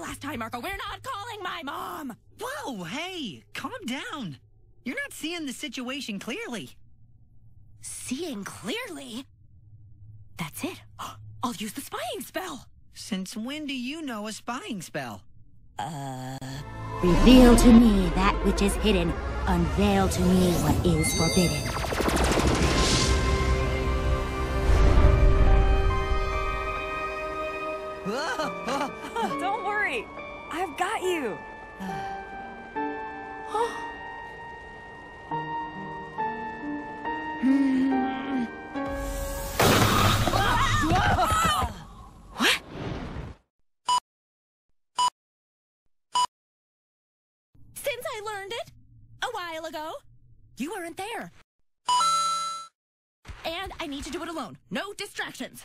the last time, Marco. We're not calling my mom. Whoa, hey, calm down. You're not seeing the situation clearly. Seeing clearly? That's it. I'll use the spying spell. Since when do you know a spying spell? Uh. Reveal to me that which is hidden. Unveil to me what is forbidden. Don't worry. I've got you. Since I learned it a while ago, you weren't there. And I need to do it alone. No distractions.